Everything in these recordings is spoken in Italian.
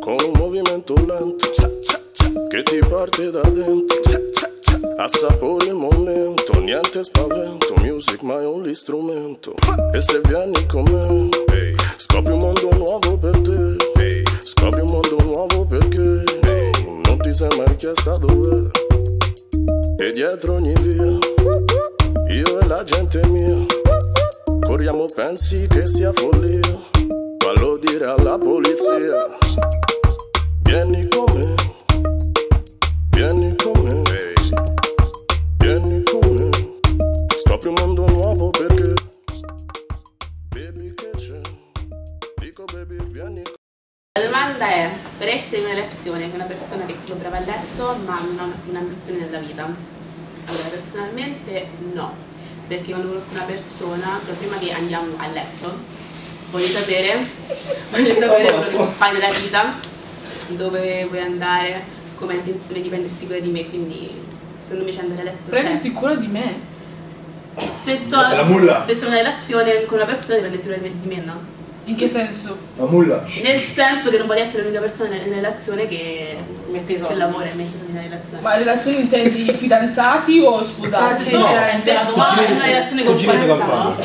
Con un movimento lento che ti parte da dentro. Assapori il momento, niente spavento. Music, my only strumento. E se vieni con me, scopri un mondo nuovo per te. Scopri un mondo nuovo perché non ti sei mai chiesta dov'è. E dietro ogni via, io e la gente mia. Corriamo, pensi che sia follia. Fallo dire alla polizia. Vieni con me, vieni con me, vieni con me. Scopri un mondo nuovo perché. Baby che c'è, dico baby vieni con La domanda è, fareste una relazione con una persona che solo brava a letto ma non ha un'ambizione nella vita? Allora, personalmente no, perché quando conosco una persona, cioè prima che andiamo a letto, voglio sapere, voglio sapere quello che fai nella vita, dove vuoi andare, come hai intenzione di prenderti cura di me, quindi secondo me c'è andare a letto. cioè, Prenditi cura di me. se sto, La mulla. se sto in una relazione con una persona devi prenderti cura di me, di me, no? In che senso? La mulla. Nel senso che non puoi essere l'unica persona in relazione che, Mette che soldi. lavora e mette soldi nella relazione. Ma relazioni intendi fidanzati o sposati? No, Cioè, se la sto domanda in una relazione con qualcuno.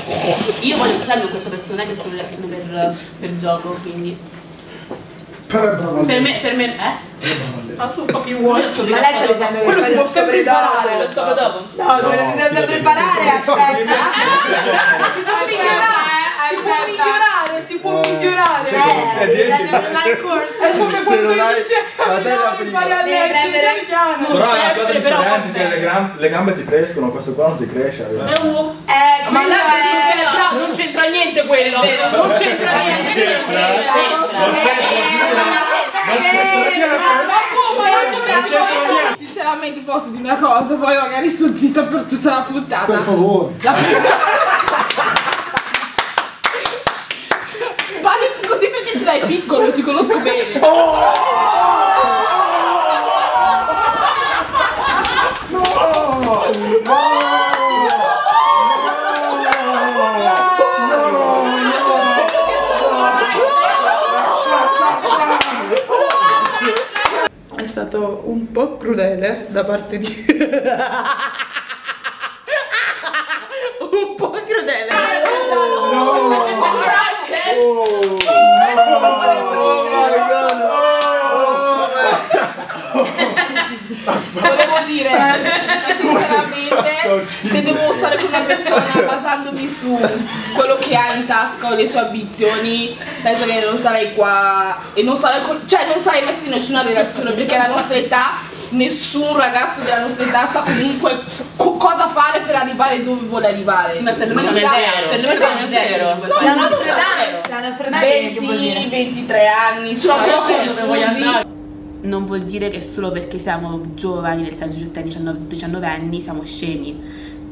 io voglio sposarmi con questa persona che sono in relazione per, per gioco, quindi. Per me, per me, eh? Ma su fucking Watson. Ma lei sta dicendo che Quello si può sempre imparare. Lo scopro dopo. No, se lo si deve preparare, aspetta. Si può migliorare, si può migliorare, si può migliorare. Eh, la devo online course. È come quando non hai inizi a camminare, impari a leggere piano. Però è una cosa differente, che le, gram- le gambe ti crescono, questo qua non ti cresce. eh. Eh, Ma quello là è... non c'entra- non niente quello. Non c'entra niente. Non c'entra, Non c'entra niente. Ma come? Ma non Non c'entra niente. Sinceramente posso dire una cosa, poi magari sto zitta per tutta la puntata. Per favore. La Parli l'hai piccolo, ti conosco bene. È stato un po' crudele da parte di... un po' crudele. Volevo dire che sinceramente se devo stare con una persona basandomi su quello che ha in tasca o le sue ambizioni, penso che non sarei qua e non sarei con- cioè non sarei messa in nessuna relazione perché alla nostra età nessun ragazzo della nostra età sa comunque co- cosa fare per arrivare dove vuole arrivare. Ma per me non è vero. Per me non è vero. La nostra età, vuol 20, dire? 23 anni, sono cose dove vuoi così. andare? Non vuol dire che solo perché siamo giovani, nel senso 18 anni, 19, 19 anni, siamo scemi.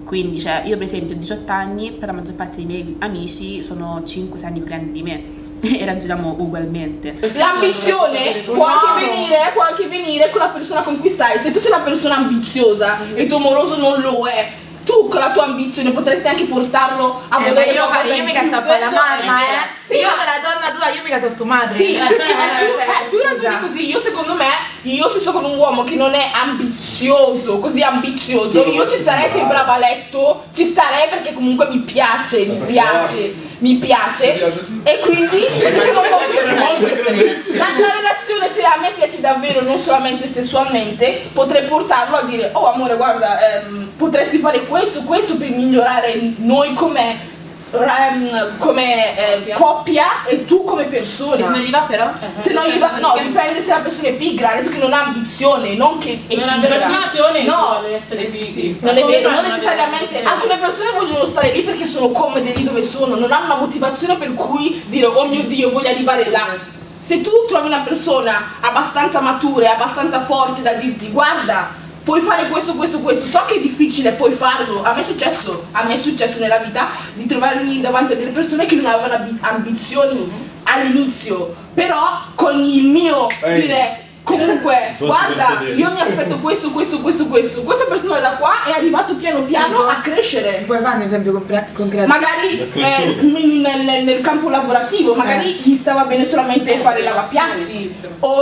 Quindi, cioè, io per esempio ho 18 anni, per la maggior parte dei miei amici sono 5-6 anni più grandi di me e ragioniamo ugualmente. L'ambizione può anche, venire, può anche venire con la persona con cui stai. Se tu sei una persona ambiziosa e tuo amoroso non lo è, tu con la tua ambizione potresti anche portarlo a Eh, volere io, fa- io mica sto fare la mamma, eh. Sì, io ma- sono la donna tua, io mica sono tua madre. Sì, Eh, eh, tu, cioè, eh, tu ragioni così, io secondo me, io se sto con un uomo che non è ambizioso, così ambizioso, io ci starei sempre a letto, ci starei perché comunque mi piace, mi piace, mi piace, piace, sì. e quindi la, la relazione se a me piace davvero, non solamente sessualmente, potrei portarlo a dire, oh amore guarda, ehm, potresti fare questo, questo per migliorare noi come, ehm, come eh, coppia e tu come persona. Se non gli va però? Se non gli va, no, dipende se la persona è pigra, ha detto che non ha ambizione, non che è Non ha pigra. ambizione, no, vuole essere pigri. non è vero, non necessariamente. Alcune persone vogliono stare lì perché sono comode lì dove sono, non hanno una motivazione per cui dire oh mio dio voglio arrivare là. Se tu trovi una persona abbastanza matura e abbastanza forte da dirti guarda, puoi fare questo, questo, questo, so che è difficile, puoi farlo. A me è successo, a me è successo nella vita di trovarmi davanti a delle persone che non avevano ambizioni all'inizio, però con il mio Ehi. dire Comunque, Tu guarda, io mi aspetto questo, questo, questo, questo. Questa persona da qua è arrivato piano piano a crescere. Puoi fare un esempio concreto? Magari eh, nel, nel- nel campo lavorativo, magari gli stava bene solamente fare lavapiatti. O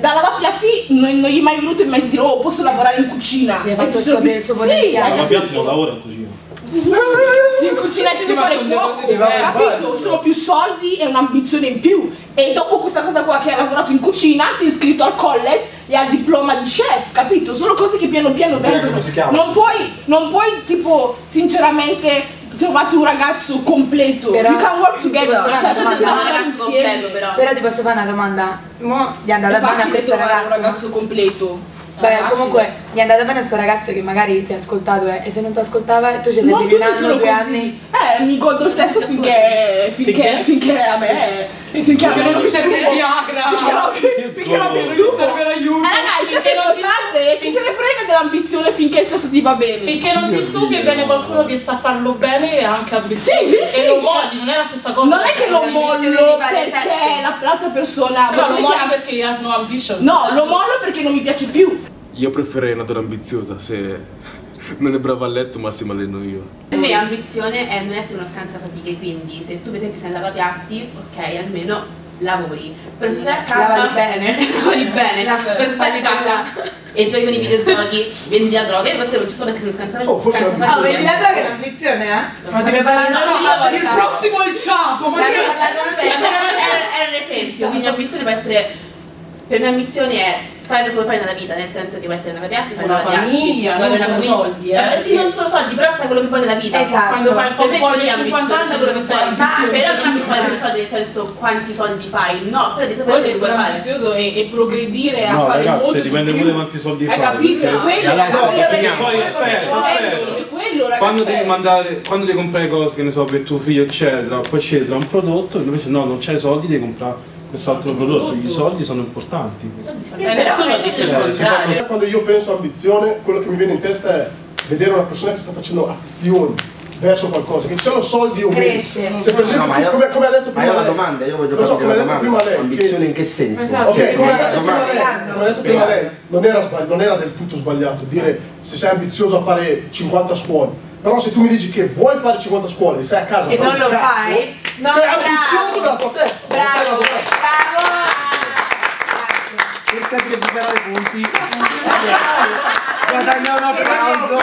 da lavapiatti non, non gli è mai venuto in mente di dire oh posso lavorare in cucina. Gli hai fatto scoprire il suo Sì, potenziale. hai Ma capito? Piatti non lavora in cucina. In cucina ci ma fare diverse. capito? Sono più soldi e un'ambizione in più. E dopo questa cosa qua che ha lavorato in cucina si è iscritto al college e ha il diploma di chef, capito? Sono cose che piano piano vengono. si? Non puoi, non puoi tipo, sinceramente, trovate un ragazzo completo. Però- you can work together. Cioè, cioè, domanda? lavorare ragazzo insieme. completo però. Però ti posso fare una domanda. Mo È bene a questo trovare un ragazzo completo. Beh, facile. comunque gli è andata bene a sto ragazzo che magari ti ha ascoltato eh, e se non ti ascoltava tu ci tutti un anno, due così. anni. Eh, mi godo il sesso finché, finché, finché a me. Finché a me non mi serve il Viagra. Finché non mi serve l'aiuto. Eh, ragazzi, sesso è importante. Chi se ne frega dell'ambizione finché il sesso ti va bene. Finché non ti stufi è bene qualcuno che sa farlo bene e anche ambizioso. Sì, sì. E lo molli, non è la stessa cosa. Non è che lo mollo perché l'altra persona. No, lo che- perché has no ambition. No, lo mollo perché non mi piace più. Io preferirei una donna ambiziosa se non è brava a letto ma si alleno io. Per me ambizione è non essere uno scansafatiche, quindi se tu per esempio sei lavapiatti, ok, almeno lavori. Però se stai a casa Lavali bene. lavori bene. Se stai a casa e giochi con i videogiochi, vendi la droga, io con te non ci sono perché sono scansafatiche. Oh, forse è Oh, vedi la droga è un'ambizione, eh? Ma devi parlare No, no, voglio- Il prossimo è il ciapo. Ma me. È, è un esempio, quindi ambizione può essere. Per me ambizione è fare cosa vuoi fare nella vita, nel senso che vuoi essere lavapiatti, fai Una famiglia, non una sono famiglia. soldi, eh, Eh, Sì, non sono soldi, però sai quello che vuoi nella vita. Esatto. Quando fai il quelli di 50 anni sai quello che vuoi. ambizioso. Però non ti fare i soldi nel senso quanti soldi fai, no, però di sapere Voglio che vuoi fare. ambizioso e, e progredire a fare ragazzi, molto di dipende pure quanti soldi Hai fai, capito? perché- È quello, E è quello. Poi aspetta, è aspetta. quello, quello. Quando devi mandare, quando devi comprare cose, che ne so, per tuo figlio, eccetera, poi tra un prodotto, invece no, non c'hai soldi, devi comprare quest'altro prodotto. I soldi sono importanti. Sì, si contrario. Quando io penso a ambizione, quello che mi viene in testa è vedere una persona che sta facendo azioni verso qualcosa, che ci siano soldi o meno. Se per esempio, No, ma io- come, come ha detto Ma prima io ho una lei, domanda, io voglio non so, capire come la ha detto domanda. prima lei, Ambizione che- in che senso? Esatto. Ok, come ha detto prima lei, come ha detto prima lei, non era, non era del tutto sbagliato dire se sei ambizioso a fare 50 scuole. Però se tu mi dici che vuoi fare 50 scuole e sei a casa E non lo cazzo, fai? No, sei bravo. ambizioso nella tua testa. non Bravo, bravo. Cerca di recuperare punti. Guadagna un applauso.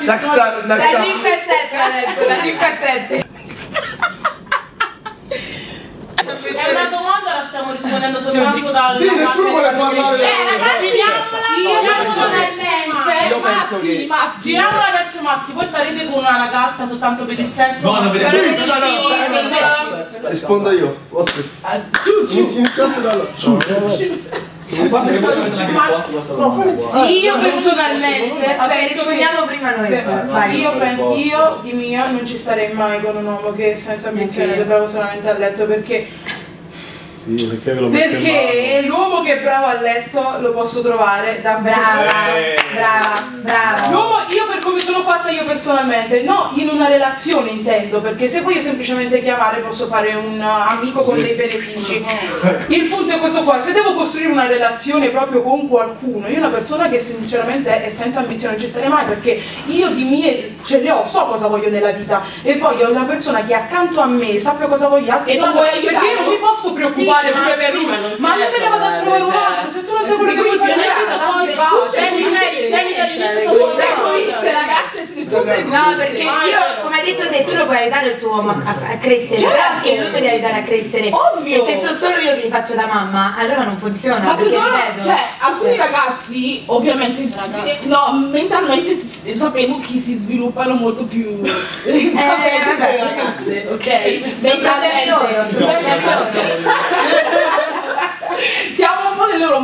Next step, next Da step. 5 a 7 adesso, da 5 a 7. È una domanda, la stiamo rispondendo soltanto dal. Sì, nessuno vuole parlare Eh, ragazzi, io personalmente, Io penso maschi, che- maschi. Giriamola verso i maschi, voi starete con una ragazza soltanto per il sesso? No, no, per il Sarete sesso. No, no, no, difficili. Rispondo io. Iniziasse dalla... Su, Io personalmente Vabbè, penso che rispondiamo prima noi. se- Vai. io, pen- io di mio non ci starei mai con un uomo che senza ambizione io. bravo solamente a letto perché, Sì, perché l'uomo che è bravo a letto lo posso trovare da Brava, brava, brava. L'uomo, io per come sono fatta io personalmente, no, in una relazione intendo, perché se voglio semplicemente chiamare posso fare un amico con dei benefici. Il punto è questo qua, se devo costruire una relazione proprio con qualcuno, io una persona che sinceramente è senza ambizione non ci starei mai, perché io di mie ce le ho, so cosa voglio nella vita e voglio una persona che accanto a me sappia cosa voglio altro E non vuoi perché io non mi posso preoccupare. Sì, per ma prima non si ma me ne vado a trovare, un cioè, altro, se tu non sai quello che vuoi fare, Tutte egoiste, ragazze, tutte egoiste. No, perché io, come hai detto te, tu lo puoi aiutare il tuo uomo a, a crescere, Certo. però anche lui mi deve aiutare a crescere. Ovvio. E se sono solo io che gli faccio da mamma, allora non funziona. Ma perché tesoro, cioè, alcuni ragazzi ovviamente si- no, mentalmente si- sappiamo che si sviluppano molto più lentamente vabbè. che le ragazze, ok? problemi loro, sono problemi Siamo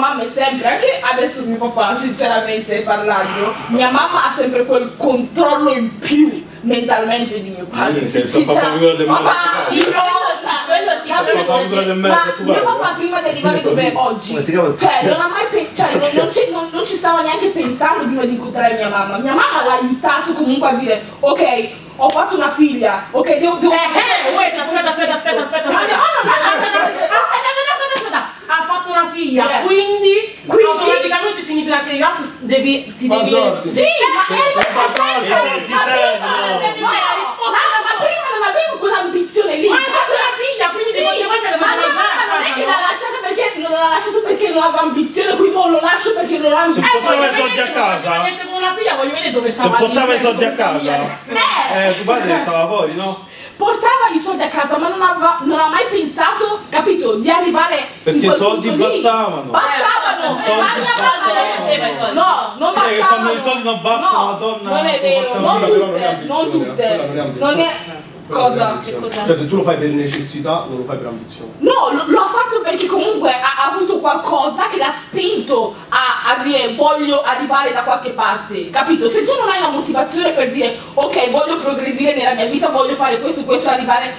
loro mamme sempre, anche adesso mio papà, sinceramente parlando, mia mamma ha sempre quel controllo in più mentalmente di mio padre. Sì, fa c'ha- paura del papà, merda. io quello sì, Fa quello paura del merda, ma mio papà prima di arrivare dove è oggi, cioè non ha mai pe- cioè, non, non ci, non- non ci stava neanche pensando prima di incontrare mia mamma. Mia mamma l'ha aiutato comunque a dire, ok, ho fatto una figlia, ok, devo... devo Eh, eh, wait, aspetta, aspetta, aspetta, aspetta, Ma aspetta. no, no, no, no, no, no, no, no, Aspetta, aspetta, aspetta, aspetta fotografia, eh. quindi, quindi, automaticamente significa che gli altri devi, ti devi... Sorti. Sì, ma è il passaggio! Ma prima ma prima non avevo quell'ambizione lì! Ma faccio la figlia, quindi sì, di conseguenza devo mangiare Ma non è che l'ha lasciata perché non l'ha lasciato perché non aveva ambizione, quindi non lo lascio perché non ha ambizione. Se portava i soldi a casa... Se portava i eh. soldi a casa... Eh, tu padre stava fuori, no? Portava i soldi a casa, ma non, aveva, non ha mai pensato, capito, di arrivare Perché i soldi bastavano. Bastavano, Eh, ma soldi la mia bastavano. mamma Faceva i soldi. No, non Sì, bastavano. quando i soldi non bastano, no, la donna Non è vero, non tutte, non tutte. non è ambizione. Non è cosa? Cioè se tu lo fai per necessità, non lo fai per ambizione. No, lo, lo ha fatto perché comunque ha, ha avuto qualcosa che l'ha spinto a, a dire voglio arrivare da qualche parte, capito? Se tu non hai la motivazione per dire ok, voglio progredire nella mia vita, voglio fare questo, questo, arrivare,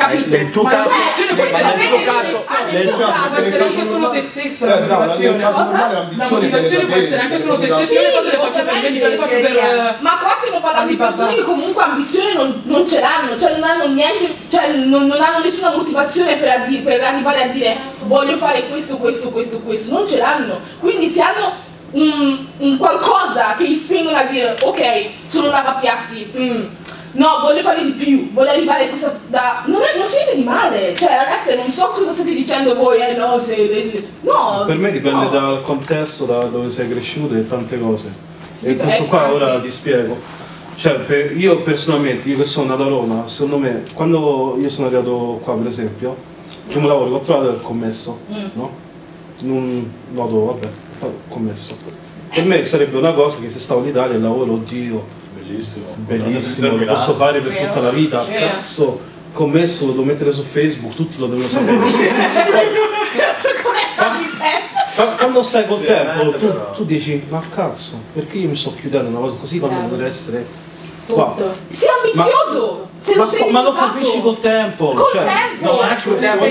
capito? Nel tuo caso- essere nel tuo caso- nel nel tuo caso- caso. Può essere anche solo te stesso la motivazione. La l'ambizione motivazione può essere anche solo te stesso. Io le cose le faccio per ovviamente, le faccio per... eh, Ma qua stiamo parlando di persone che comunque ambizione non, non ce l'hanno, cioè non hanno niente, cioè non, non hanno nessuna motivazione per, arrivare a dire voglio fare questo, questo, questo, questo, non ce l'hanno. Quindi se hanno un, un qualcosa che gli spingono a dire ok, sono lavapiatti, mm, no, voglio fare di più, voglio arrivare questa da. Non, è, non c'è niente di male, cioè ragazze non so cosa state dicendo voi, eh no, se. No. Per me dipende no. dal contesto, da dove sei cresciuto e tante cose. E questo eh, qua ora ti spiego. Cioè, per- io personalmente, io che sono nato a Roma, secondo me, quando io sono arrivato qua per esempio, il primo lavoro che ho trovato era il commesso, Mm. no? Non noto, vabbè, commesso. Per me sarebbe una cosa che se stavo in Italia il lavoro, oddio, Bellissimo. bellissimo, lo posso fare per tutta la vita, cazzo, commesso lo devo mettere su Facebook, tutti lo devono sapere. Qua- Quando stai col tempo, tu, tu dici, ma cazzo, perché io mi sto chiudendo una cosa così quando deve essere qua? Sei ambizioso! se Ma, ma lo capisci col tempo, Col cioè, tempo. no, non è che ci vuole tempo.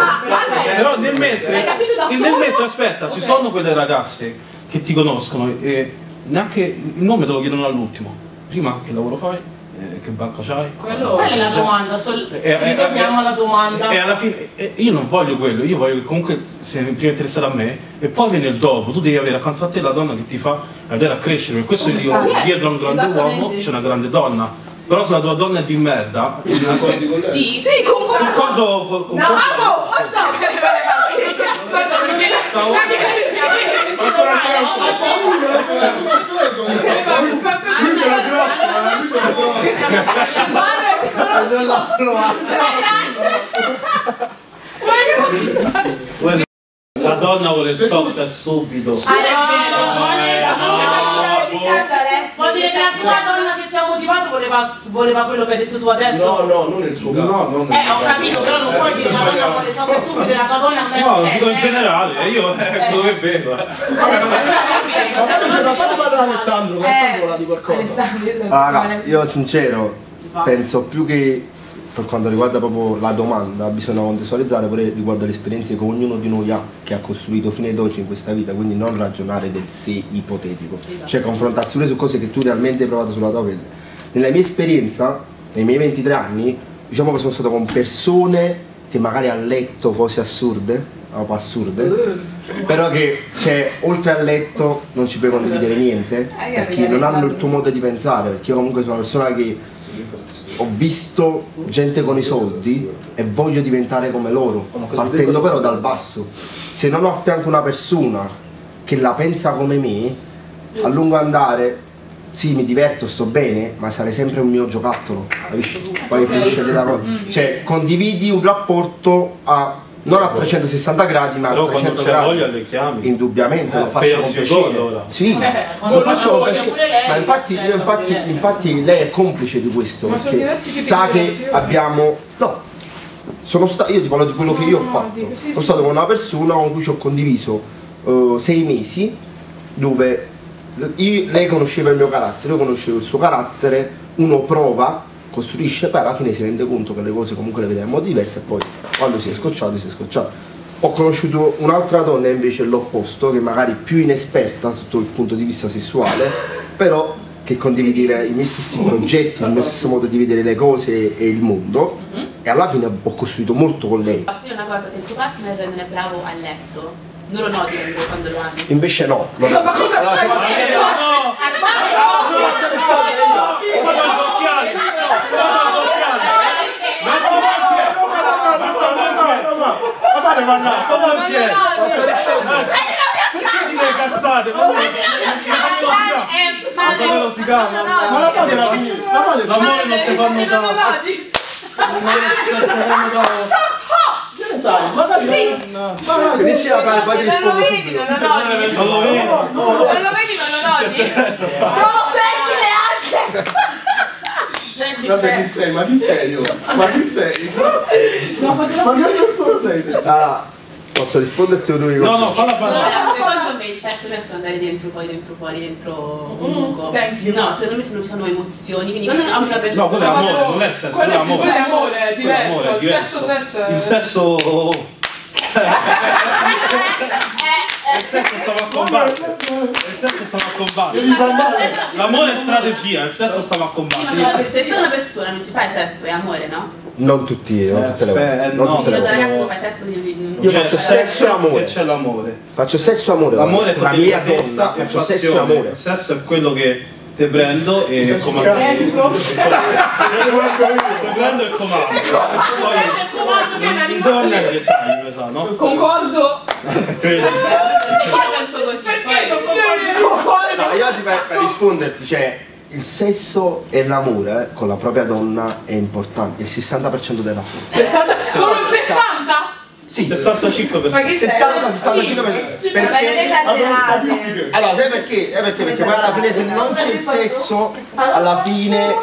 Ma, vabbè. Però nel mentre, nel mentre aspetta, ci Ok. sono quelle ragazze che ti conoscono e neanche il nome te lo chiedono all'ultimo. Prima che lavoro fai, eh, che banca c'hai. Quello quella è la domanda, sol- Eh, eh, ritorniamo eh, alla domanda. E alla fine eh, io non voglio quello, io voglio che comunque sia prima interessata a me e poi viene il dopo, tu devi avere accanto a te la donna che ti fa vedere a crescere, per questo io dietro a un grande uomo c'è una grande donna. Però se la tua donna è di merda, Concordi con lei? Sì, sì, concordo. concordo con con- No, amo! What's stavo- Ancora ancora un po' uno, l'ha preso, grossa. La donna vuole il soft subito. Ah, è vero, non è la Vuol dire che la tua donna voleva, voleva quello che hai detto tu adesso? No, no, non nel suo caso. No, non Eh, ho capito, però non puoi dire che la donna vuole soft subito e donna non è No, cioè, dico in eh, generale, io è quello che vedo. eh. Ma quando c'è una parte parla Alessandro, che Alessandro la di qualcosa. Sono Ah, raga, io sincero penso più che per quanto riguarda proprio la domanda bisogna contestualizzare pure riguardo alle esperienze che ognuno di noi ha che ha costruito fino ad oggi in questa vita quindi non ragionare del sé ipotetico cioè confrontarsi pure su cose che tu realmente hai provato sulla tua pelle nella mia esperienza nei miei 23 anni diciamo che sono stato con persone che magari hanno letto cose assurde proprio assurde però che cioè, oltre al letto non ci puoi condividere niente perché non hanno il tuo modo di pensare perché io comunque sono una persona che ho visto gente con i soldi e voglio diventare come loro, partendo però dal basso. Se non ho a fianco una persona che la pensa come me, a lungo andare, sì, mi diverto, sto bene, ma sarei sempre un mio giocattolo, capisci? Poi finisce la cosa. Cioè, condividi un rapporto a non a 360 gradi, ma a Però quando 300 c'è gradi. voglia le chiami. Indubbiamente, Eh, lo faccio con piacere. gol, ora. Sì, Eh, lo faccio con piacere. lei, Ma infatti, cioè, io infatti, non- infatti lei è complice di questo, Ma perché sa che relazioni. abbiamo. No, sono sta- io ti parlo di quello che io ho no, fatto. dico, sì, Sono sì. stato con una persona con cui ci ho condiviso eh, sei mesi dove io- lei conosceva il mio carattere, io conoscevo il suo carattere, uno prova, costruisce, poi alla fine si rende conto che le cose comunque le modo diverso e poi quando si è scocciato si è scocciato. Ho conosciuto un'altra donna invece l'opposto, che magari più inesperta sotto il punto di vista sessuale, però che condivideva i miei stessi progetti, il mio stesso modo di vedere le cose e il mondo e alla fine ho costruito molto con lei. Posso dire una cosa, se il tuo partner non è bravo a letto, non lo noti quando- quando lo hanno. Invece no. non- Ma cosa Allora, stai tu- facendo? Ma fate mannaggia, sono in piedi. Perché dite cazzate? Ma Ma se lo si chiama? Ma la fate la la fate l'amore non ti fanno da. L'amore non ti fanno da. Ne sai? Magari no. Finisci la parte, poi ti Non lo rispondo vedi, subito. non lo noti. Non lo. Non vedi, non lo noti. Non lo senti neanche. Guarda chi sei, ma chi sei io? Ma chi sei? Ma che persona sei? Ah, posso risponderti o tu? No, no, falla parlare. Allora, secondo me il sesso adesso è andare dentro, poi dentro, fuori, dentro, ovunque. thank you. No, secondo me se non ci sono emozioni, quindi quando ami una persona... No, quello è amore, non è sesso, quello è sì, quello è amore. amore, è Quello è diverso. amore, è Il sesso, diverso. sesso è... Il sesso. Il sesso stava a combattere. Il sesso stava a combattere. L'amore è strategia, il sesso stava a Sì, ma combattere. se tu una persona non ci fai sesso è amore, no? Non tutti, non tutte le volte. Non no. tutte le volte. Io C'è faccio il sesso e amore. c'è l'amore. Faccio sesso e amore. L'amore con la mia donna, faccio sesso e passione. amore. Il sesso è quello che te prendo e comando. Te prendo e comando. Poi non non nei dettagli, lo so, no? Concordo. Perché non concordo? No, io ti per risponderti, cioè, il sesso e l'amore eh, con la propria donna è importante, il 60% del rapporto. 60 Solo il 60? Sì, 65%. Ma che 60 65 perché esagerate. allora sai perché? Eh, perché? Perché poi alla fine se non c'è il sesso alla fine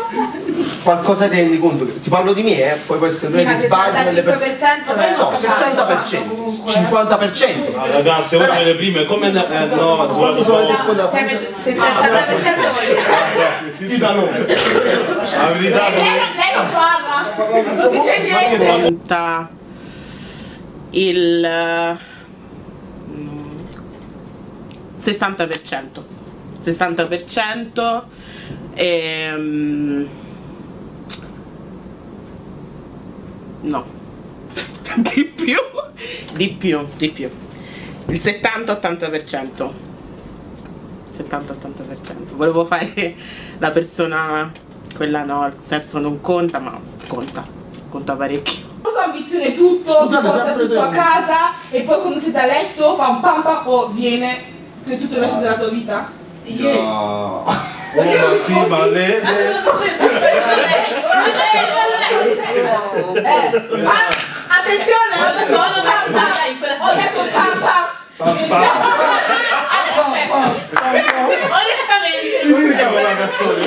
qualcosa ti rendi conto che- ti parlo di me eh, poi può essere che sbaglio nelle persone 75% è no 60% 50% Ah, ragazzi, voi siete le prime, come eh, no, dura mi sono poco. rispondere Cioè, il 60% vuol. La verità è Lei non parla. Non dice niente. Il mm, 60%. 60% ehm, no. di più, di più, di più. Il 70-80%. 70-80%. Volevo fare la persona, quella no, il sesso non conta, ma conta, conta parecchio. Cosa ambizione tutto, Scusate, si porta tutto a te. casa e poi quando siete a letto fa un pam pam o viene per tutto il resto della tua vita? No. Oh, ma sì, ma Eh, ah, attenzione, ho detto pam pam, ho detto pam pam. pa- pa- Onestamente, la canzone.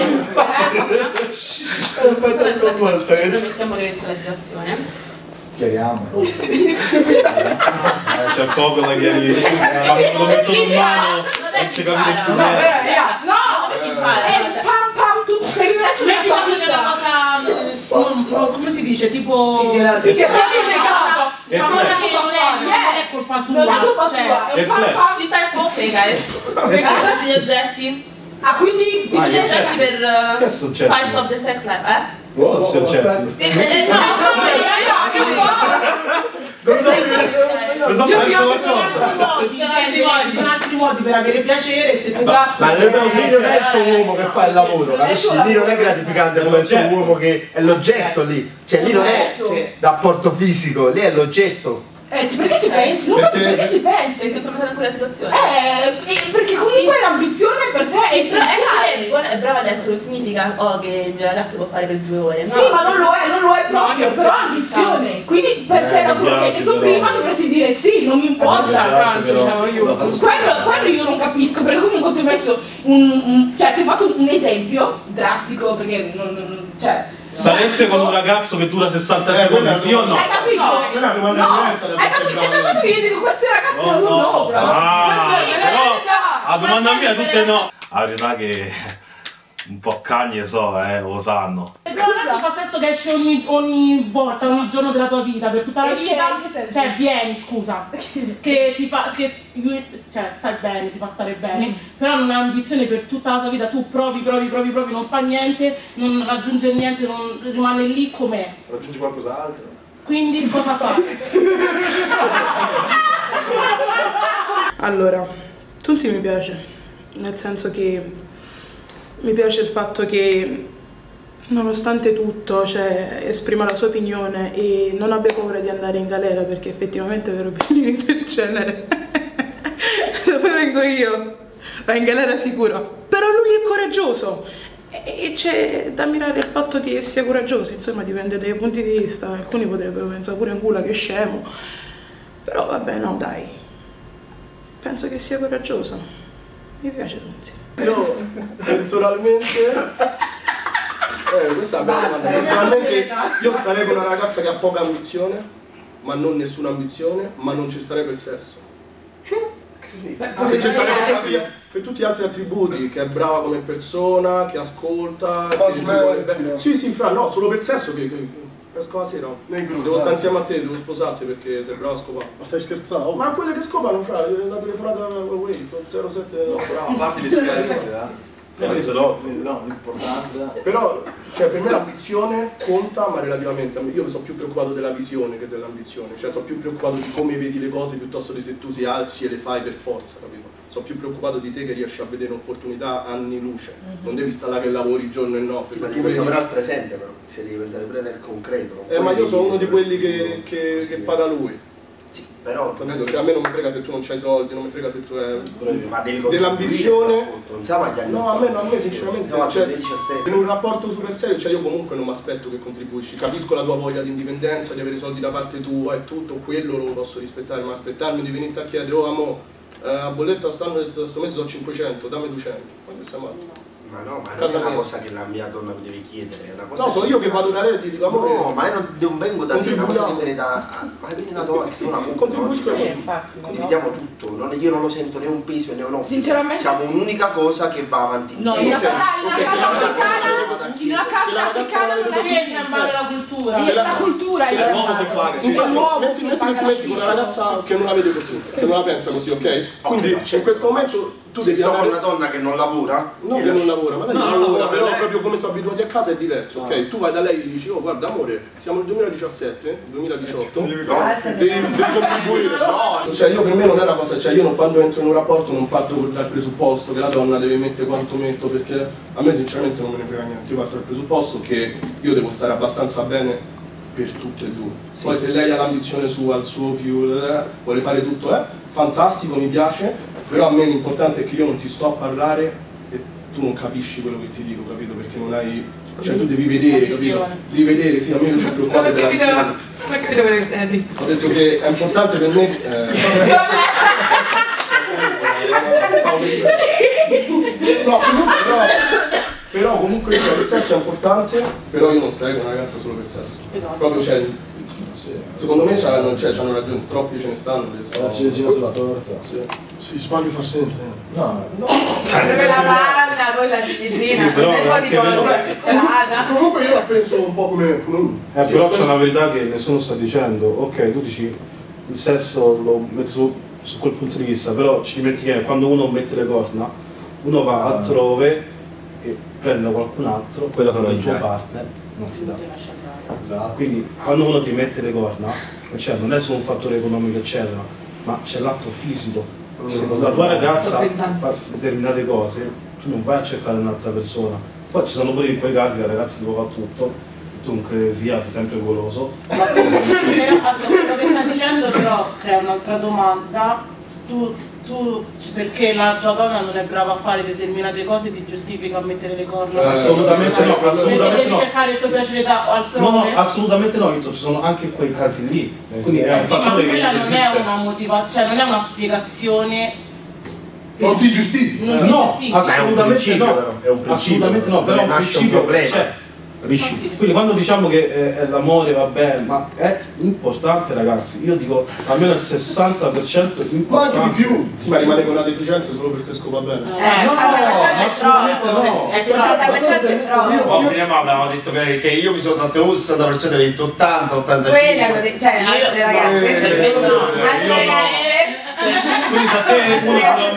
mettiamo dentro la situazione. Chiariamo. Eh, C'è poco da chiarire. Ma lo metto in mano non ci capite più No, no, Come si per mm, non- come si dice, tipo... Che è. E Una cosa che non è, non è colpa Non sua. è colpa sua, è e pam. Ci stai fuori, guys. Ricordati gli oggetti. Ah, quindi Gli oggetti per uh? Spice of the Sex Life, eh? Cosa soggetti? Eh, eh, no, Cosa Io penso intendere, ci sono altri modi per avere piacere se tu Esatto. Ma non è il tuo uomo che fa il lavoro, capisci? Lì non è gratificante come il tuo uomo che è l'oggetto lì. Cioè lì non è rapporto fisico, lì è l'oggetto. Eh, perché ci pensi? Non Perché- perché ci pensi? Sei trovato in quella situazione? Eh, eh, perché comunque l'ambizione per te è Sì, essenziale. e brava a detto non significa oh, che il mio ragazzo può fare per due ore. No. Sì, ma non lo è, non lo è proprio, No, però no. ambizione. Quindi per Eh, te da quello che hai detto prima dovresti dire sì, non mi importa. piace, però. Quello, quello io non capisco, perché comunque ti ho messo un, un- cioè ti ho fatto un esempio drastico, perché non, non- cioè. Sareste con un ragazzo che dura 60 Eh, secondi, sì o no? Hai capito? quella è una domanda no, diversa da hai capito? È per questo che io dico questi ragazzi No, non no. no, bro. Ah, Vabbè, però esatto. a domanda mia tutte no. La verità che un po' cagne so, eh, lo sanno. Se un ragazzo fa sesso che esce ogni, ogni volta, ogni giorno della tua vita, per tutta la Esce vita, cioè vieni, scusa, che ti fa, che, cioè stai bene, ti fa stare bene, Mm. però non hai ambizione per tutta la tua vita, tu provi, provi, provi, provi, non fa niente, non raggiunge niente, non rimane lì com'è. Raggiungi qualcos'altro. Quindi cosa fa? Allora, Tunzi mi piace, nel senso che mi piace il fatto che nonostante tutto cioè, esprima la sua opinione e non abbia paura di andare in galera perché effettivamente per opinioni del genere. Dove vengo io? Va in galera sicuro. Però lui è coraggioso. E c'è da ammirare il fatto che sia coraggioso insomma dipende dai punti di vista. Alcuni potrebbero pensare pure in culo che è scemo. Però vabbè no dai. Penso che sia coraggioso mi piace Tunzi Io personalmente. Eh, questa è bella domanda. Personalmente io starei con una ragazza che ha poca ambizione, ma non nessuna ambizione, ma non ci starei per il sesso. Se ci starei per tutti, per tutti gli altri attributi, che è brava come persona, che ascolta, che ti vuole bene. Sì, sì, fra, no, solo per il sesso che, che esco la sera. Devo stare insieme a te, devo sposarti perché sei bravo a scopare. Ma stai scherzando? Ma quelle che scopano, fra, la telefonata away, 07 no, bravo. A parte le esperienze, eh. Però no, no, l'importante. Però, cioè, per me l'ambizione conta, ma relativamente. a me- Io sono più preoccupato della visione che dell'ambizione. Cioè, sono più preoccupato di come vedi le cose piuttosto di se tu si alzi e le fai per forza, capito? Sono più preoccupato di te che riesci a vedere un'opportunità anni luce. Non devi stare là che lavori giorno e notte. Sì, ma devi tu pensare vedi- però al presente però, cioè devi pensare pure nel concreto. Eh, ma io sono uno di quelli che, che, che paga lui. Sì, però... Capito? Cioè, a me non mi frega se tu non c'hai soldi, non mi frega se tu hai... Ma devi Dell'ambizione... Non siamo agli anni No, a me, no, a me 80, sinceramente, siamo cioè, anni 17. in un rapporto super serio, cioè io comunque non mi aspetto che contribuisci, capisco la tua voglia di indipendenza, di avere soldi da parte tua e tutto, quello lo posso rispettare, ma aspettarmi di venirti a chiedere, oh amo, eh, a bolletta stanno, sto, sto mese sono 500, dammi 200, ma che sei matto? Ma no, ma non è una mia. cosa che la mia donna mi deve chiedere, è una cosa No, sono io che vado da lei e ti dico, amore, No, ma io non, non vengo da te, è una cosa che viene da. Ma viene da tua che sei una. Contribuisco no? io. infatti. Condividiamo tutto, non- io non lo sento né un peso né un obbligo. Sinceramente- Siamo un'unica cosa che va avanti No, in insieme. una casa, in una Ok, se casa africana, in una casa africana non è Vieni a male la cultura. È la cultura, è l'uomo che paga, cioè, l'uomo metti, metti, paga metti, metti una ragazza che non la vede così, che non la pensa così, ok? Quindi in questo momento tu Se devi sto con una donna che non lavora, io che non lascio- lavora, magari No, non lavora, lavora, però lei- proprio come sono abituati a casa è diverso, ok? Tu vai da lei e gli dici, oh guarda amore, siamo nel 2017, 2018, devi, devi contribuire. No, cioè io per me non è una cosa, cioè io non- quando entro in un rapporto non parto col- dal presupposto che la donna deve mettere quanto metto, perché a me sinceramente non me ne frega niente, io parto dal presupposto che io devo stare abbastanza bene per tutte e due. Poi se lei ha l'ambizione sua, il suo più, eh, vuole fare tutto, eh, fantastico, mi piace, però a me l'importante è che io non ti sto a parlare tu non capisci quello che ti dico, capito? Perché non hai. Cioè tu devi vedere, capito? Devi vedere, sì, a me io sono preoccupato della visione. Quello che intendi. Ho detto che è importante per me. Eh, no, comunque però, però comunque cioè, il sesso è importante, però io non starei con una ragazza solo per sesso. Proprio c'è. Secondo me c'hanno, cioè, c'hanno ragione, troppi ce ne stanno. La ciliegina sulla torta. Sì. Si sbaglio fa senza. No, no. Sempre la panna, poi la ciliegina, Sì, però Vabbè, cioccolata. Comunque io la penso un po' come. Eh, Sì, però c'è penso- una verità che nessuno sta dicendo, ok, tu dici il sesso lo metti su, su quel punto di vista, però ci dimentichiamo che quando uno mette le corna, uno va altrove e prende qualcun altro, Quello che non il tuo partner, non ti dà. Esatto. Quindi quando uno ti mette le corna, cioè, non è solo un fattore economico eccetera, ma c'è l'atto fisico. Se la tua ragazza fa determinate cose, tu non vai a cercare un'altra persona. Poi ci sono pure in quei casi la ragazza ti può fare tutto, tu comunque sia, sei sempre goloso. Però ascolta, quello che stai dicendo però crea un'altra domanda. Tu, tu perché la tua donna non è brava a fare determinate cose ti giustifica a mettere le corna? Eh, assolutamente no, Perché assolutamente devi no. cercare il tuo piacere da No, altrove? no, assolutamente no, ci sono anche quei casi lì. Quindi è Eh un sì, ma quella non è esiste. una motivazione, cioè non è una spiegazione. Non ti giustifichi. Non Eh, no, giustifica. assolutamente principio, no. però, è un principio, assolutamente no, però un principio problema. c'è. Capisci? Quindi quando diciamo che eh, è l'amore va bene, ma è importante ragazzi, io dico almeno il 60% è importante. Ma anche di più. Sì, ma rimane con una deficienza solo perché scopa bene. Eh, No, il 40% ma è assolutamente troppo. no. Il 40% è troppo. Oh, finiamo, abbiamo detto che, che io mi sono trattenuto il 60% dei 80, 85. Quelle, cioè, altre ragazze. Eh, Altre no. ragazze. Quindi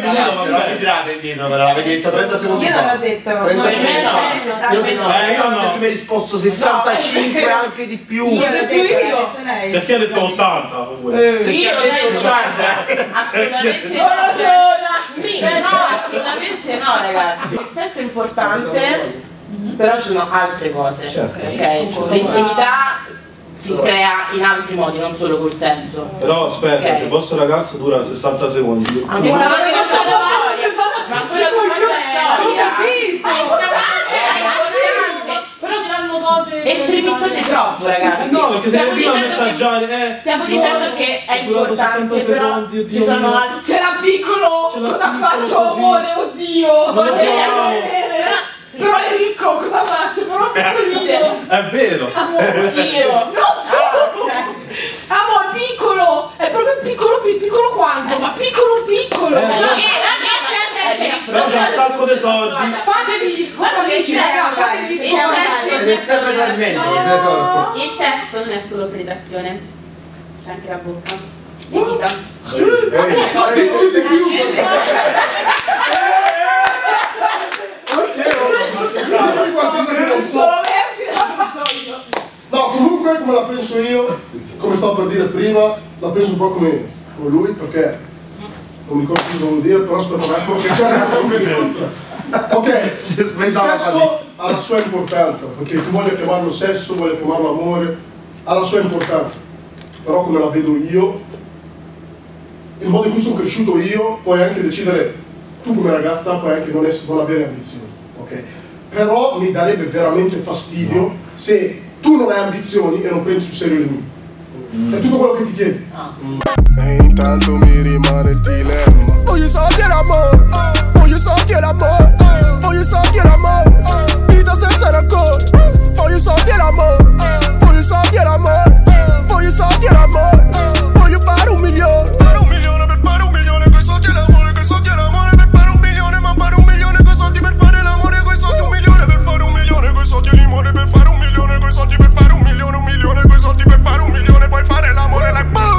minuto va Se la si tirate indietro, però l'avevi detto 30 secondi Io fa. non l'ho detto. 30 secondi no, fa. Io ho detto Eh, io 60 no. e tu mi hai risposto 65 anche di più. Io l'ho detto io. C'è chi ha detto 80 pure. Se chi Io ha non detto ho guarda. Assolutamente Non ragiona. Sì, no, assolutamente no, ragazzi. Il sesso è importante, però ci sono altre cose. Certo. Ok? L'intimità si crea in altri modi, non solo col sesso. Però aspetta, Ok. se il vostro ragazzo dura 60 secondi. Ancora Ma non storia. cosa Ma ancora storia. È importante, è importante. Però diranno cose. Estremizzate troppo, ragazzi. No, perché se Stiamo continua a dicendo che- messaggiare, eh. Stiamo dicendo che è ho durato 60 importante, però ci sono altri. C'era piccolo, Ce l'ha cosa piccolo faccio così. amore, oddio? Non lo so. voglio vedere. Però è ricco, cosa faccio? È vero. Io. No, tu! Amo, è piccolo! È proprio piccolo, pi- piccolo quanto? Ma piccolo piccolo! Però c'è un sacco di soldi. Fatevi gli scopi amici, raga, fatevi gli scopi Ed è sempre tradimento, non. Il sesso non è solo penetrazione, c'è anche la bocca, le dita. Ma dici di più! Dimmi qualcosa che non so. No, comunque come la penso io, come stavo per dire prima, la penso un po' come, come lui, perché non mi ricordo cosa volevo dire, però aspetta un attimo che c'era subito. Ok, il sesso ha la sua importanza, perché tu voglia chiamarlo sesso, voglia chiamarlo amore, ha la sua importanza. Però come la vedo io, il modo in cui sono cresciuto io, puoi anche decidere, tu come ragazza puoi anche non, ess- non avere ambizioni, ok? Però mi darebbe veramente fastidio se tu non hai ambizioni e non prendi sul serio le mie. È tutto quello che ti chiedi. E intanto mi rimane il dilemma. Voglio sapere l'amore. Voglio sapere l'amore. Voglio sapere l'amore. Vita senza rancore Voglio sapere l'amore. Voglio sapere l'amore. Voglio sapere l'amore per fare un milione, coi soldi per fare un milione, un milione, coi soldi per fare un milione, puoi fare l'amore, like boom!